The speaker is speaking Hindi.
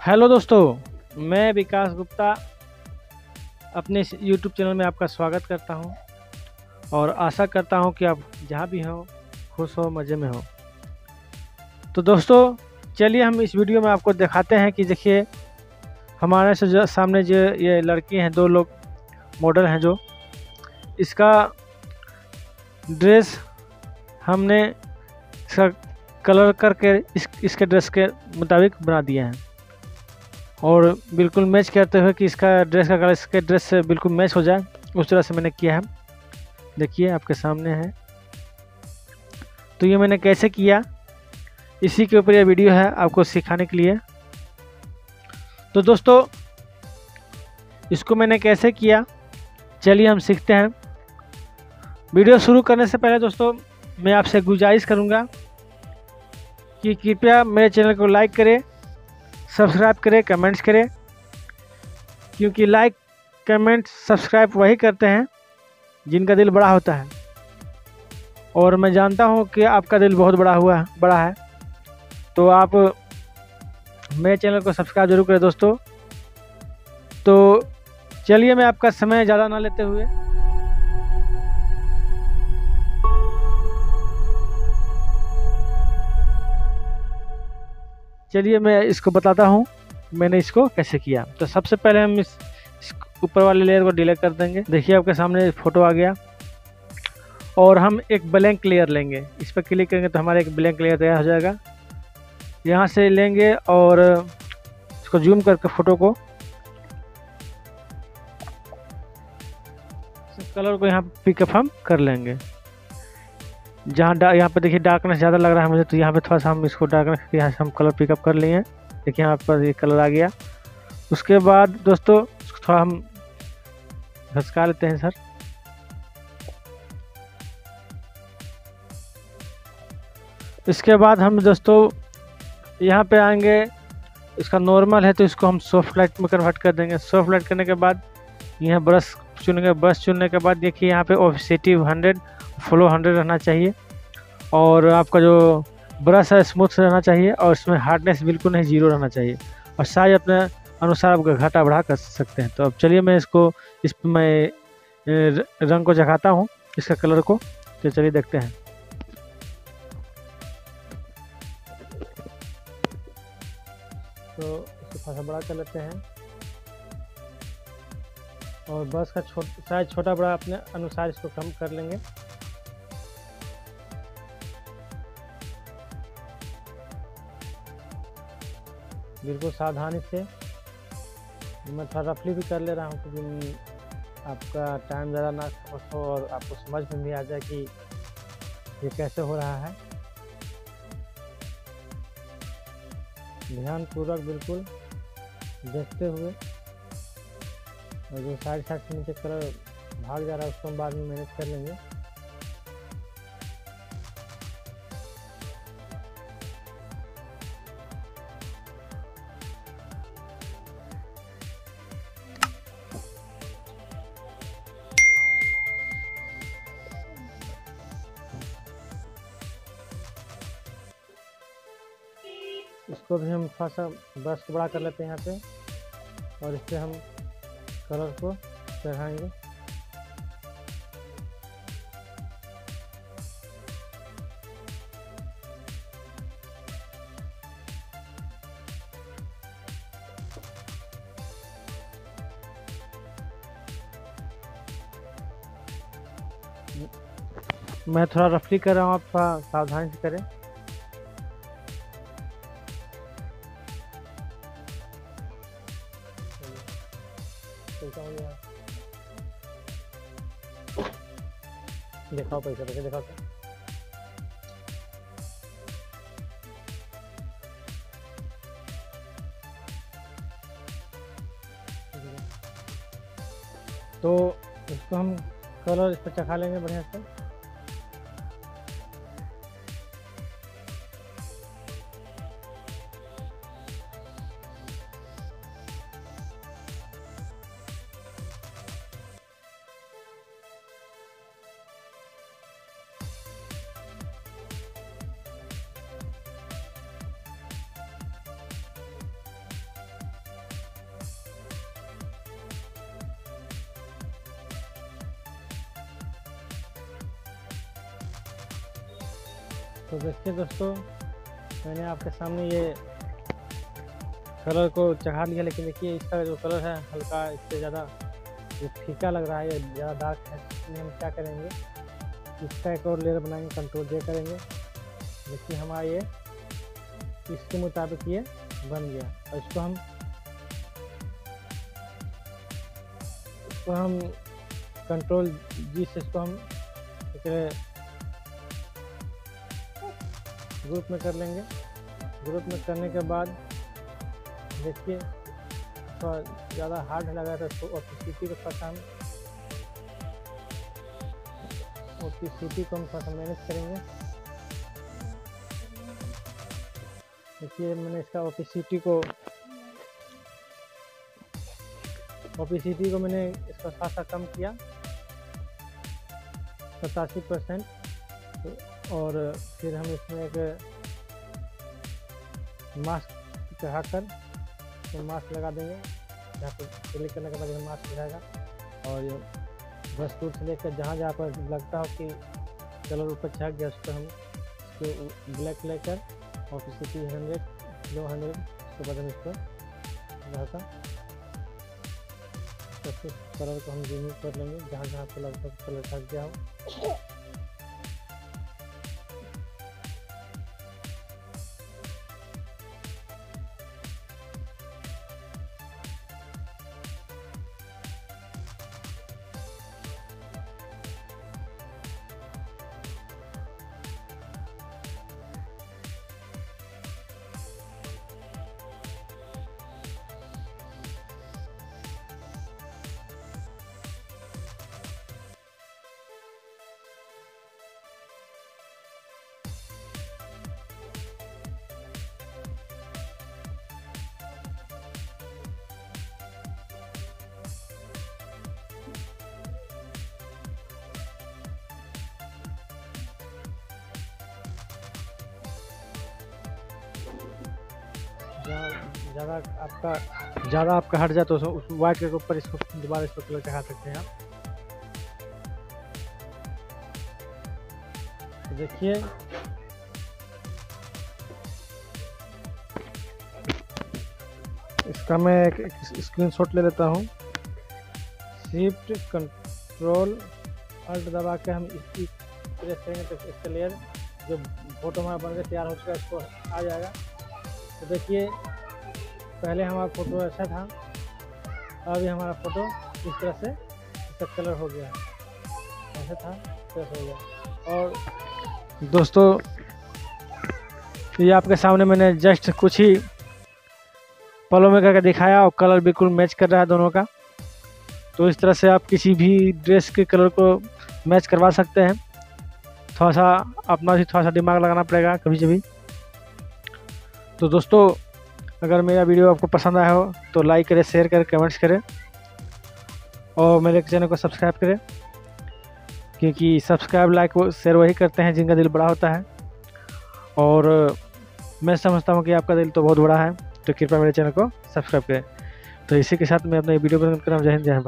हेलो दोस्तों, मैं विकास गुप्ता अपने यूट्यूब चैनल में आपका स्वागत करता हूँ और आशा करता हूँ कि आप जहाँ भी हो, खुश हो, मज़े में हो। तो दोस्तों, चलिए हम इस वीडियो में आपको दिखाते हैं कि देखिए, हमारे से जो सामने जो ये लड़की हैं, दो लोग मॉडल हैं जो, इसका ड्रेस हमने इसका कलर करके, इस, इसके ड्रेस के मुताबिक बना दिए हैं। और बिल्कुल मैच करते हुए कि इसका ड्रेस का कलर इसके ड्रेस से बिल्कुल मैच हो जाए, उस तरह से मैंने किया है। देखिए, आपके सामने है। तो ये मैंने कैसे किया? इसी के ऊपर ये वीडियो है आपको सिखाने के लिए। तो दोस्तों, इसको मैंने कैसे किया? चलिए हम सीखते हैं। वीडियो शुरू करने से पहले दोस्तों, मैं आपसे गुजारिश करूँगा कि कृपया मेरे चैनल को लाइक करें सब्सक्राइब करें, कमेंट्स करें। क्योंकि लाइक कमेंट सब्सक्राइब वही करते हैं जिनका दिल बड़ा होता है। और मैं जानता हूँ कि आपका दिल बहुत बड़ा हुआ है, बड़ा है। तो आप मेरे चैनल को सब्सक्राइब ज़रूर करें दोस्तों। तो चलिए मैं आपका समय ज़्यादा ना लेते हुए चलिए मैं इसको बताता हूँ मैंने इसको कैसे किया। तो सबसे पहले हम इस, ऊपर वाले लेयर को डिलीट कर देंगे। देखिए आपके सामने फ़ोटो आ गया। और हम एक ब्लैंक लेयर लेंगे। इस पर क्लिक करेंगे तो हमारा एक ब्लैंक लेयर तैयार हो जाएगा। यहाँ से लेंगे और इसको जूम करके फ़ोटो को। कलर को यहाँ पिकअप हम कर लेंगे। जहाँ डा, यहाँ पर देखिए डार्कनेस ज़्यादा लग रहा है मुझे तो यहाँ पे थोड़ा सा हम इसको डार्कनेस यहाँ से हम कलर पिकअप कर लिए हैं। देखिए यहाँ पर ये कलर आ गया। उसके बाद दोस्तों, थोड़ा हम घसका लेते हैं सर। इसके बाद हम दोस्तों, यहाँ पे आएँगे। इसका नॉर्मल है तो इसको हम सॉफ्ट लाइट में कन्वर्ट कर देंगे। सॉफ्ट लाइट करने के बाद, यहाँ ब्रश चुनेंगे। ब्रश चुनने के बाद देखिए यहाँ पे ऑफिसेटिव हंड्रेड फ्लो हंड्रेड रहना चाहिए। और आपका जो ब्रश है स्मूथ रहना चाहिए और इसमें हार्डनेस बिल्कुल नहीं ज़ीरो रहना चाहिए। और साइज़ अपने अनुसार आप घाटा बढ़ा कर सकते हैं। तो अब चलिए मैं इसको, इस मैं रंग को जगाता हूँ, इसका कलर को। तो चलिए देखते हैं। तो इसको थोड़ा बड़ा कर लेते हैं। और बस का छोट साइज़ छोटा बड़ा अपने अनुसार इसको कम कर लेंगे। बिल्कुल सावधानी से। मैं थोड़ा रफली भी कर ले रहा हूँ क्योंकि आपका टाइम ज़्यादा ना हो और आपको समझ में भी आ जाए कि ये कैसे हो रहा है। ध्यान ध्यानपूर्वक बिल्कुल देखते हुए और जो साइड साइड से नीचे कलर भाग जा रहा है, उसको हम बाद में मैनेज कर लेंगे। इसको भी हम थोड़ा सा ब्रश को बड़ा कर लेते हैं यहाँ पे और इस पर हम कलर को चढ़ाएँगे। मैं थोड़ा रफली कर रहा हूँ, आप थोड़ा सावधानी से करें। दिखाओ पैसा पैसे दिखाओ सर तो इसको हम कलर इस पर चखा लेंगे बढ़िया से। तो देखिए दोस्तों, मैंने आपके सामने ये कलर को चढ़ा लिया, लेकिन देखिए इसका जो कलर है, हल्का इससे ज़्यादा ये फीका लग रहा है, ये ज़्यादा डार्क है। इसलिए हम क्या करेंगे? इसका एक और लेयर बनाएँगे कंट्रोल जे करेंगे। देखिए हमारा ये इसके मुताबिक ये बन गया। और इसको हम इसको हम कंट्रोल जी से इसको हम ग्रुप में कर लेंगे। ग्रुप में करने के बाद देखिए, थोड़ा ज़्यादा हार्ड लगा था तो ओपिसिटी को थोड़ा हम ओपिसिटी को हम थोड़ा मैनेज करेंगे। देखिए, मैंने इसका ओपिसिटी को ओपिसिटी को मैंने इसका थोड़ा सा कम किया। सतासी परसेंट। और फिर हम इसमें एक मास्क चढ़ाकर तो मास्क लगा देंगे। जहाँ पर क्लिक करने के बाद मास्क लगाएगा और ये ब्रश टूल से लेकर जहाँ जहाँ पर लगता हो कि कलर ऊपर छक गया, उस पर हम इसको ब्लैक लेकर और सिटी हंड्रेड दो हंड्रेड उसके बाद हम इसको फिर कलर को हम रिमूव कर लेंगे। जहाँ जहाँ पर लगता कलर छक गया हो। ज़्यादा आपका ज़्यादा आपका हट जाए तो उस वाइट के ऊपर इसको दोबारा इसको कलर चढ़ा सकते हैं आप। तो देखिए। इसका मैं एक, एक स्क्रीनशॉट ले लेता हूँ। शिफ्ट कंट्रोल अल्ट दबा के हम इसकी प्रेस करेंगे तो इसका लेयर जो फ़ोटो हमारा बन के तैयार हो चुका है इसको आ जाएगा। तो देखिए, पहले हमारा फ़ोटो ऐसा था, अभी हमारा फ़ोटो इस तरह से, इसका कलर हो गया। है ऐसा था तरह हो गया। और दोस्तों, ये आपके सामने मैंने जस्ट कुछ ही पलों में करके दिखाया और कलर बिल्कुल मैच कर रहा है दोनों का। तो इस तरह से आप किसी भी ड्रेस के कलर को मैच करवा सकते हैं। थोड़ा सा अपना भी थोड़ा सा दिमाग लगाना पड़ेगा कभी कभी तो दोस्तों, अगर मेरा वीडियो आपको पसंद आया हो तो लाइक करें शेयर करें कमेंट्स करें, और मेरे चैनल को सब्सक्राइब करें, क्योंकि सब्सक्राइब लाइक शेयर वही करते हैं जिनका दिल बड़ा होता है। और मैं समझता हूँ कि आपका दिल तो बहुत बड़ा है तो कृपया मेरे चैनल को सब्सक्राइब करें। तो इसी के साथ मैं अपना वीडियो रहा जय हिंद, जय